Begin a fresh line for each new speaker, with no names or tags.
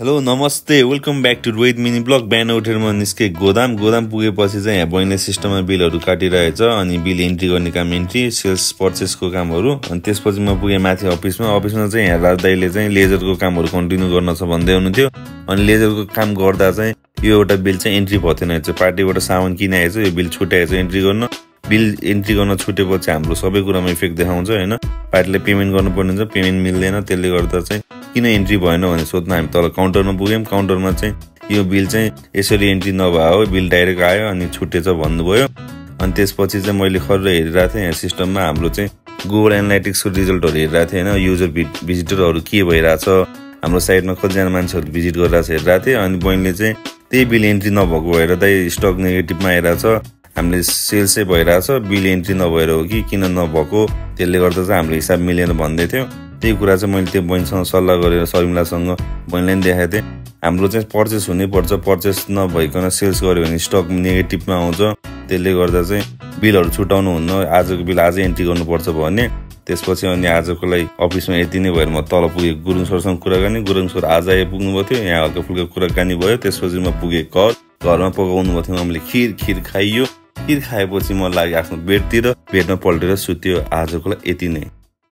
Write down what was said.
Hello नमस्ते welcome back to Rohit mini vlog बिहान उठेर म निस्केँ गोदाम गोदाम पुगेपछि चाहिँ यहाँ बहिनीले सिस्टममा बिलहरू काटिरहेछ अनि बिल इन्ट्री गर्ने काम इन्ट्री सेल्स पर्चेसको कामहरू। अनि त्यसपछि म पुगेँ माथि अफिसमा। अफिसमा चाहिँ यहाँ राज दाईले चाहिँ लेजरको कामहरू कन्टिन्यू गर्न छ भन्दै हुनुहुन्थ्यो। अनि लेजरको काम गर्दा चाहिँ यो एउटा बिल चाहिँ इन्ट्री भएको थिएन चाहिँ पार्टीबाट सामान किनाएको छ यो बिल छुट्याएको छ इन्ट्री गर्न। बिल इन्ट्री गर्न छुटेपछि हाम्रो सबै कुरामा इफेक्ट देखाउँछ होइन। पार्टीले पेमेन्ट गर्नुपर्ने हुन्छ पेमेन्ट मिल्दैन। त्यसले गर्दा चाहिँ किन इन्ट्री भएन भनेर सोध्न हामी तल काउन्टरमा पुग्यौँ। काउन्टरमा चाहिँ यो बिल चाहिँ यसरी इन्ट्री नभए बिल डाइरेक्ट आयो अनि छुटेछ भन्नुभयो। अनि त्यसपछि चाहिँ मैले खरेर हेरिरहेको थिएँ यहाँ सिस्टममा हाम्रो चाहिँ गुगल एनालाइटिक्सको रिजल्टहरू हेरिरहेको थिएँ होइन। युजर भिजिटरहरू के भइरहेछ हाम्रो साइडमा कतिजना मान्छेहरू भिजिट गरिरहेको छ हेरिरहेको थिएँ। अनि बहिनीले चाहिँ त्यही बिल इन्ट्री नभएको भएर त स्टक नेगेटिभमा आइरहेछ। हामीले सेल्सै भइरहेछ बिल इन्ट्री नभएर हो कि किन नभएको त्यसले गर्दा चाहिँ हाम्रो हिसाब मिलेन भन्दै थियो। त्यही कुरा चाहिँ मैले त्यो बहिनीसँग सल्लाह गरेर शर्मिलासँग बहिनीलाई पनि देखाएको थिएँ। हाम्रो चाहिँ पर्चेस हुनैपर्छ। पर्चेस नभइकन सेल्स गऱ्यो भने स्टक नेगेटिभमा आउँछ। त्यसले गर्दा चाहिँ बिलहरू छुटाउनु हुन्न। आजको बिल आजै एन्ट्री गर्नुपर्छ भने त्यसपछि अनि आजको लागि अफिसमा यति नै भएर म तल पुगेँ। गुरुङ सरसँग कुराकानी। गुरुङ सर आज आइपुग्नु भएको थियो। यहाँ हल्का फुल्का कुराकानी भयो। त्यसपछि म पुगेँ घर। घरमा पकाउनु भएको थियो। मैले खिर खिर खाइयो। खिर खाएपछि म लाग्यो आफ्नो बेडतिर। बेडमा पल्टेर सुत्यो। आजको लागि यति नै।